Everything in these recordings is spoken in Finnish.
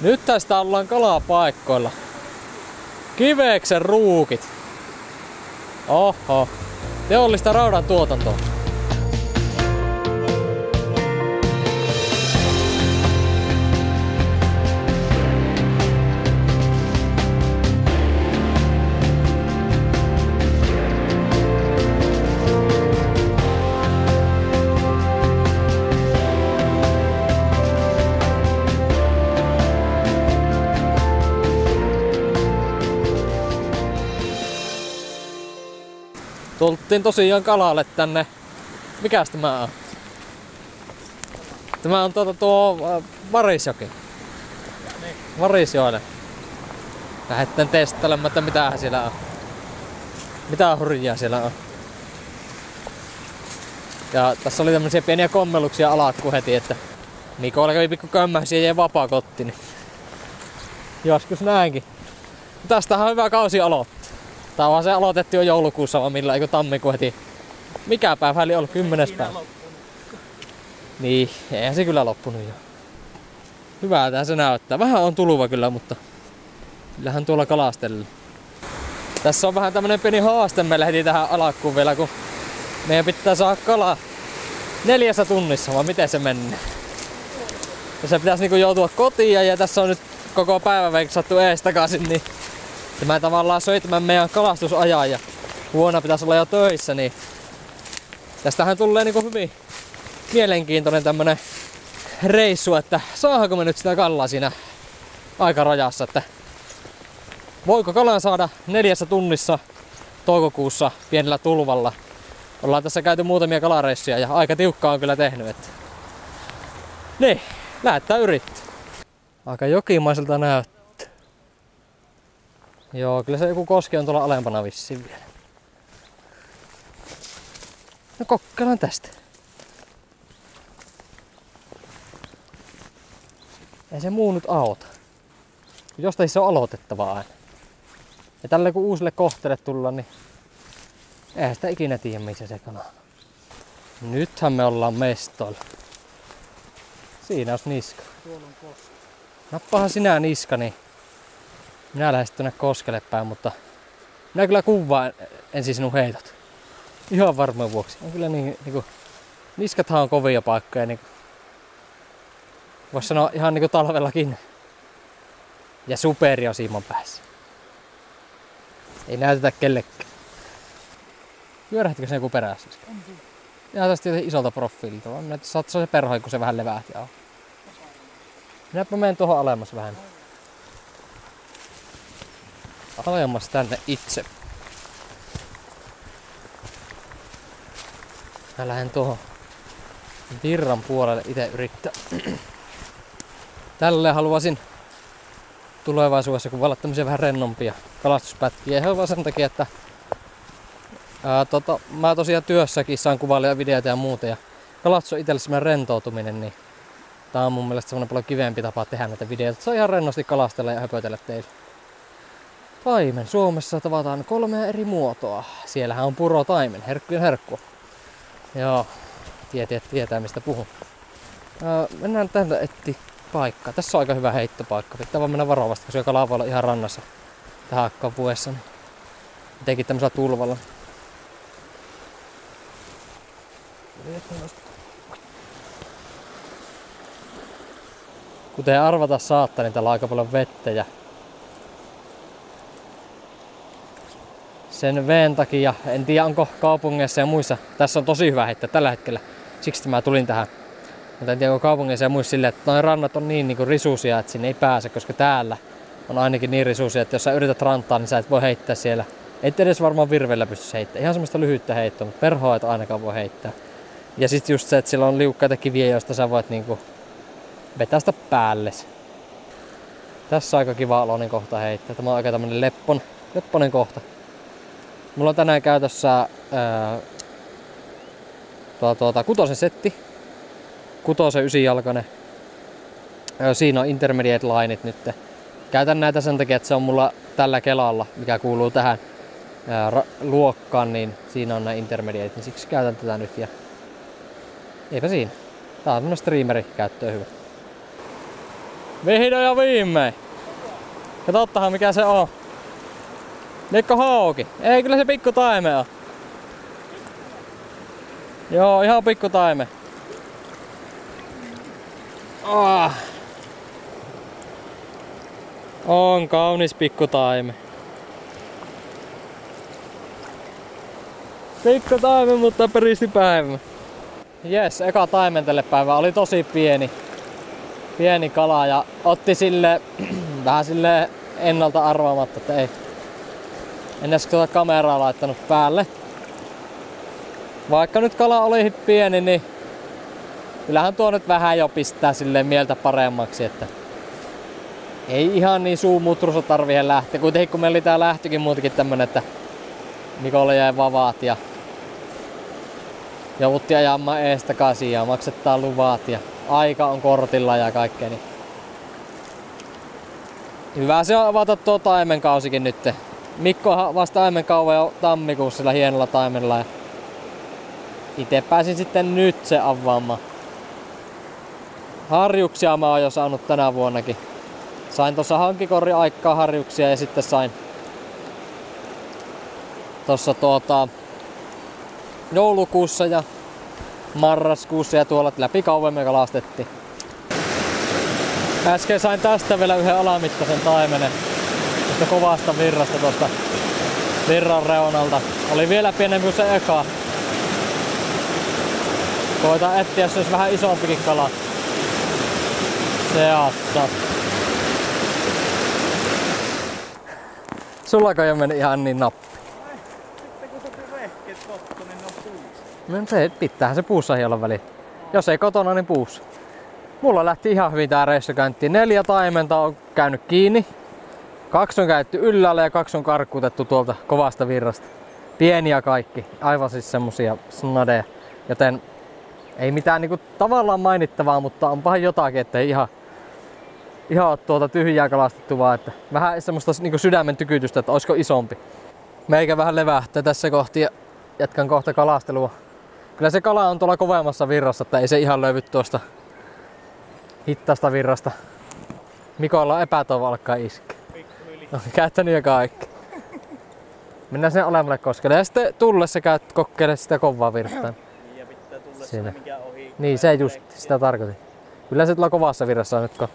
Nyt tästä ollaan kalapaikkoilla. Kiveksen ruukit. Oho. Teollista raudan tuotantoa. Tultiin tosiaan kalalle tänne. Mikäs tämä on? Tämä on tuota tuo Varisjoki. Varisjoelle. Lähdetään testailemaan, että mitä siellä on. Mitä hurjaa siellä on. Ja tässä oli tämmöisiä pieniä kommelluksia alakku heti, että Mikolla kävi pikku kömmäisiä ja jäi vapaa kotti, niin joskus näinkin. Tästähän on hyvä kausi aloittaa. Tää vaan se aloitettiin jo joulukuussa, vaan millä eikö tammikuun heti. Mikä päivä oli ollut kymmenes päivä? Niin, eihän se kyllä loppunut jo. Hyvältä se näyttää. Vähän on tuluva kyllä, mutta kyllähän tuolla kalastella. Tässä on vähän tämmönen pieni haaste meille heti tähän alakkuun vielä, kun meidän pitää saada kalaa neljässä tunnissa, vai miten se menee? Ja se pitäisi niinku joutua kotiin ja tässä on nyt koko päivä veiksattu ees takaisin, niin ja mä tavallaan söin tämän meidän kalastusajan ja huona pitäisi olla jo töissä, niin tästähän tulee niinku hyvin mielenkiintoinen tämmönen reissu, että saahanko me nyt sitä kallaa siinä aikarajassa, että voiko kalan saada neljässä tunnissa toukokuussa pienellä tulvalla. Ollaan tässä käyty muutamia kalareissuja ja aika tiukkaa on kyllä tehnyt. Että... Niin, lähdetään yrittää. Aika jokimaiselta näyttää. Joo, kyllä se joku koski on tuolla alempana vissiin vielä. No kokkeillaan tästä. Ei se muu nyt auta. Jostain se on aloitettava aina. Ja tällä kun uusille kohteelle tullaan, niin eihän sitä ikinä tiedä missä se kana on. Nythän me ollaan mestoilla. Siinä on niska. Nappahan sinä niska, niin minä lähden tuonne koskelle päin, mutta minä kyllä kuvaan ensin sinun heitot. Ihan varmuuden vuoksi. On kyllä niin, niin kuin, niskathan on kovia paikkoja, niin voisi sanoa ihan niin kuin talvellakin. Ja superi on siiman päässä. Ei näytetä kellekään. Pyörähtikö se joku perässä? Ihan tästä jotenkin isolta profiililta, vaan minä saat se perhoi, kun se vähän levähti. Minäpä menen tuohon alemmas vähän alemmas tänne itse. Mä lähden tuohon virran puolelle itse yrittää. Tälle haluaisin tulevaisuudessa, kun olla tämmöisiä vähän rennompia kalastuspätkiä. Ihan vaan sen takia, että ää, tota, mä tosiaan työssäkin saan kuvailla videoita ja muuta. Ja kalastus on itselle rentoutuminen, niin tää on mun mielestä semmoinen paljon kivempi tapa tehdä näitä videoita. Se on ihan rennosti kalastella ja höpötellä teille. Taimen. Suomessa tavataan kolmea eri muotoa. Siellähän on puro taimen, herkkujen herkku. Joo, tietää, tietää mistä puhun. Öö, mennään tänne etti paikka. Tässä on aika hyvä heittopaikka. Pitää vaan mennä varovasti, koska kala voi ihan rannassa tähän hakkaan puessa. Niin etenkin tämmöisellä tulvalla. Kuten arvata saattaa, niin täällä on aika paljon vettä ja sen veen takia. En tiedä onko kaupungeissa ja muissa. Tässä on tosi hyvä heittää tällä hetkellä. Siksi mä tulin tähän. Mutta en tiedä onko kaupungeissa ja muissa silleen, että noin rannat on niin, niin kuin että sinne ei pääse, koska täällä on ainakin niin risusia, että jos sä yrität rantaa, niin sä et voi heittää siellä. Et edes varmaan virvellä pysty heittämään. Ihan semmoista lyhyttä heittoa, mutta perhoa et ainakaan voi heittää. Ja sitten just se, että sillä on liukkaita kiviä, joista sä voit niinku vetää sitä päälle. Tässä on aika kiva aloinen kohta heittää. Tämä on aika tämmönen leppon, lepponen kohta. Mulla on tänään käytössä ää, tuota, tuota, kutosen setti. Kutosen ysijalkainen. Siinä on intermediate lineit nyt. Käytän näitä sen takia, että se on mulla tällä kelalla, mikä kuuluu tähän ää, luokkaan, niin siinä on nämä intermediate, niin siksi käytän tätä nyt. Ja eipä siinä. Tää on streameri käyttöön hyvä. Vihdoin ja viimein. Ja tottahan mikä se on. Mikko Hauki. Ei kyllä se pikku taime on. Joo, ihan pikku taime. Ah. On kaunis pikku taime. Pikku taime, mutta peristi päivä. Jes, eka taimen tälle päivä oli tosi pieni. Pieni kala ja otti sille vähän sille ennalta arvaamatta, että ei. En edes tuota kameraa laittanut päälle. Vaikka nyt kala oli pieni, niin kyllähän tuo nyt vähän jo pistää sille mieltä paremmaksi, että ei ihan niin suu mutrusa tarvii lähteä. Kuitenkin kun meillä oli tää lähtökin muutenkin tämmönen, että Mikolle jäi vavaat ja jouduttiin ajamaan ees takaisin ja maksettaa luvat ja aika on kortilla ja kaikkea. Niin hyvä se on avata tuo taimenkausikin nyt. Mikko vasta taimenkauva jo tammikuussa sillä hienolla taimenella ja itse pääsin sitten nyt se avaamaan. Harjuksia mä oon jo saanut tänä vuonnakin. Sain tuossa hankikorri aikaa harjuksia ja sitten sain tuossa tuota joulukuussa ja marraskuussa ja tuolla läpi kauan me kalastettiin. Äsken sain tästä vielä yhden alamittaisen taimenen tuosta kovasta virrasta tuosta virran reunalta. Oli vielä pienempi kuin se eka. Koitan etsiä, jos olisi vähän isompikin kala seassa. Sulla kai meni ihan niin nappi. Sitten kun kotto, niin puussa. Se pitäähän se puussa olla väliin. Jos ei kotona, niin puussa. Mulla lähti ihan hyvin tää reissukäynti. Neljä taimenta on käynyt kiinni. Kaksi on käytetty yllällä ja kaksi on karkkutettu tuolta kovasta virrasta. Pieniä kaikki. Aivan siis semmosia snadeja. Joten ei mitään niinku tavallaan mainittavaa, mutta onpahan jotakin, että ei ihan, ihan ole tuota tyhjää kalastettu vaan, että vähän semmoista niinku sydämen tykytystä, että olisiko isompi. Meikä vähän levähtää tässä kohti ja jatkan kohta kalastelua. Kyllä se kala on tuolla kovemmassa virrassa, että ei se ihan löydy tuosta hittaasta virrasta. Mikolla epätoivo alkaa iskeä. On käyttänyt jo kaikki. Mennään sen olemmalle koskelle ja sitten tullessa käyt kokeile sitä kovaa virtaa. Ja pitää tulla Siinä. mikä ohi. Niin se just sitä tarkoitin. Kyllä se tuolla kovassa virrassa nyt kun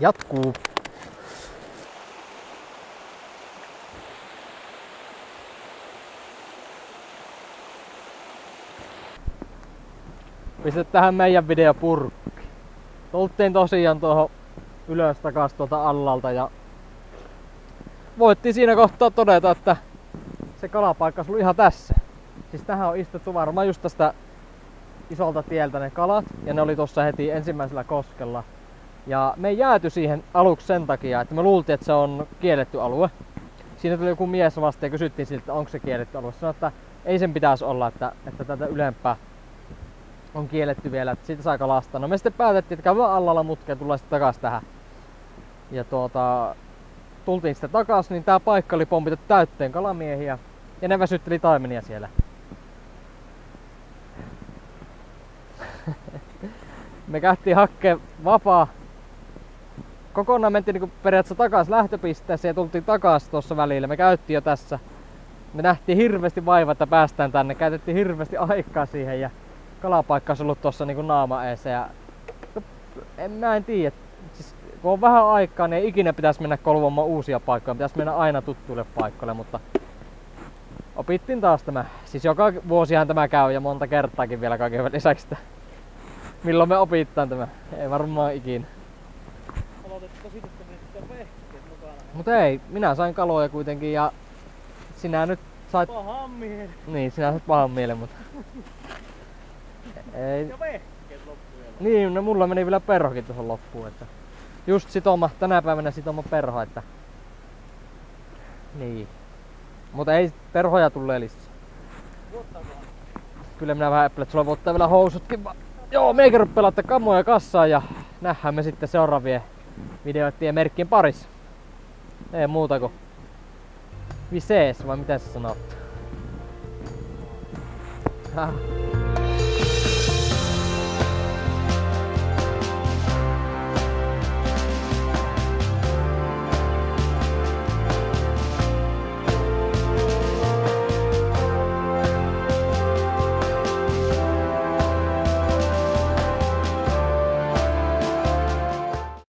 jatkuu. Pistä tähän meidän video purkki. Tultiin tosiaan tuohon ylös takas tuolta allalta ja voitti siinä kohtaa todeta, että se kalapaikka oli ihan tässä. Siis tähän on istuttu varmaan just tästä isolta tieltä ne kalat ja ne oli tuossa heti ensimmäisellä koskella. Ja me ei jääty siihen aluksi sen takia, että me luultiin, että se on kielletty alue. Siinä tuli joku mies vasta ja kysyttiin siltä, onko se kielletty alue. Sanoi, että ei sen pitäisi olla, että, että tätä ylempää on kielletty vielä, että siitä saa kalastaa. No me sitten päätettiin, että käydään allalla mutka ja tullaan sitten takas tähän. Ja tuota, tultiin sitten takas, niin tää paikka oli pompitettu täytteen kalamiehiä. Ja ne väsytteli taimenia siellä. me käytiin hakkeen vapaa. Kokonaan mentiin niinku periaatteessa takas lähtöpisteeseen ja tultiin takas tuossa välillä. Me käyttiin jo tässä. Me nähtiin hirveästi vaivaa, että päästään tänne. Käytettiin hirveästi aikaa siihen ja kalapaikka olisi ollut tuossa niinku naama eessä. Ja... no, En, mä en tiedä. Kun on vähän aikaa, niin ei ikinä pitäisi mennä kolvomaan uusia paikkoja. Pitäisi mennä aina tuttuille paikoille, mutta opittiin taas tämä. Siis joka vuosihan tämä käy ja monta kertaakin vielä kaiken lisäksi. Että milloin me opittaan tämä? Ei varmaan ikinä. Mutta ei, minä sain kaloja kuitenkin ja sinä nyt sait... Pahan miehen. Niin, sinä sait pahan mielen, mutta... Ei, Ja vehkeet loppujen. niin, no mulla meni vielä perhokin tuohon loppuun, että... Just sitoma, tänä päivänä sitoma perho, että... Niin. Mutta ei perhoja tulee lisää. Kyllä minä vähän että sulla voi ottaa vielä housutkin. Joo, meikä rupeaa kamoja kassaan ja nähdään me sitten seuraavien videoittien merkkien parissa. Ei muuta kuin visees, vai mitä sä sanot? Häh.